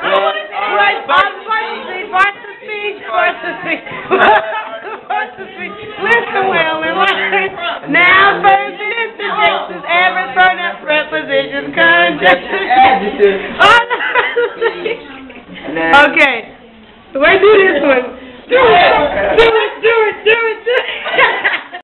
I want to see Wait, pause, pause to speak, pause the speech, pause the speech. Pause the speech. Listen, Whalen, listen. Now, first interjections, ever thrown up prepositions, conjunctions. Adjectives. Okay, let's do this one. Do it, do it.